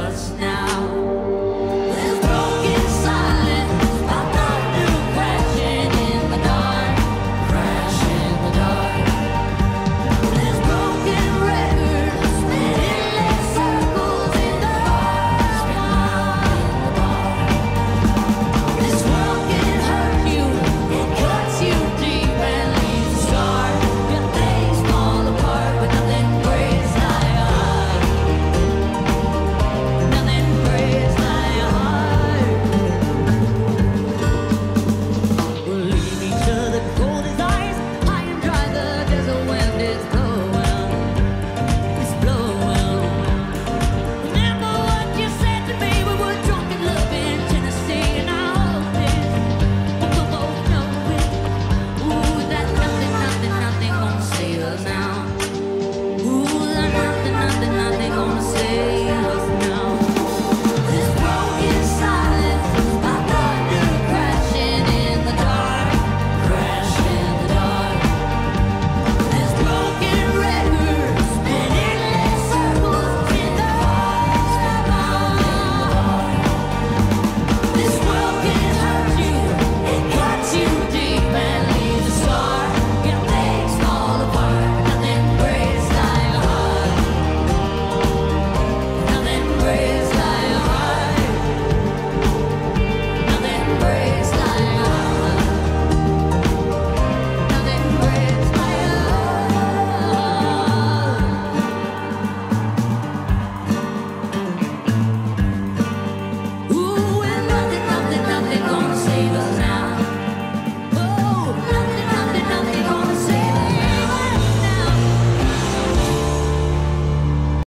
us now.